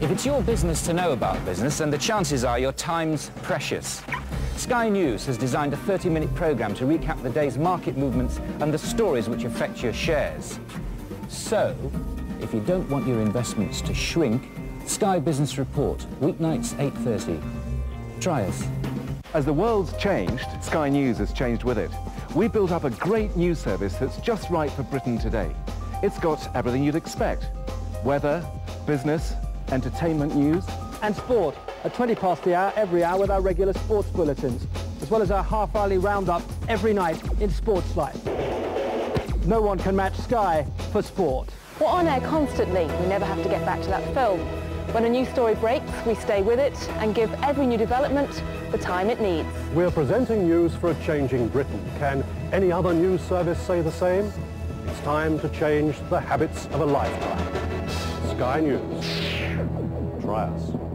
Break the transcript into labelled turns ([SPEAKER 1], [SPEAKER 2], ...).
[SPEAKER 1] If it's your business to know about business, then the chances are your time's precious. Sky News has designed a 30-minute programme to recap the day's market movements and the stories which affect your shares. So, if you don't want your investments to shrink, Sky Business Report, weeknights 8.30. Try us.
[SPEAKER 2] As the world's changed, Sky News has changed with it. We built up a great news service that's just right for Britain today. It's got everything you'd expect. Weather, business, entertainment news,
[SPEAKER 3] and sport at 20 past the hour every hour with our regular sports bulletins, as well as our half-hourly roundup every night in Sports Life. No one can match Sky for sport.
[SPEAKER 4] We're on air constantly. We never have to get back to that film. When a new story breaks, we stay with it and give every new development the time it needs.
[SPEAKER 5] We're presenting news for a changing Britain. Can any other news service say the same? It's time to change the habits of a lifetime. Sky News. Try us.